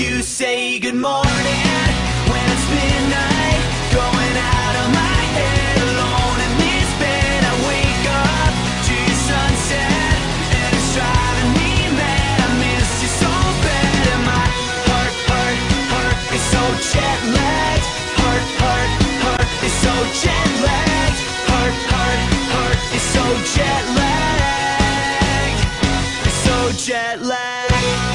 You say good morning when it's midnight, going out of my head alone in this bed. I wake up to your sunset, and it's driving me mad. I miss you so bad, and my heart, heart, heart is so jet lagged. Heart, heart, heart is so jet lagged. Heart, heart, heart is so jet lagged. It's so jet lagged.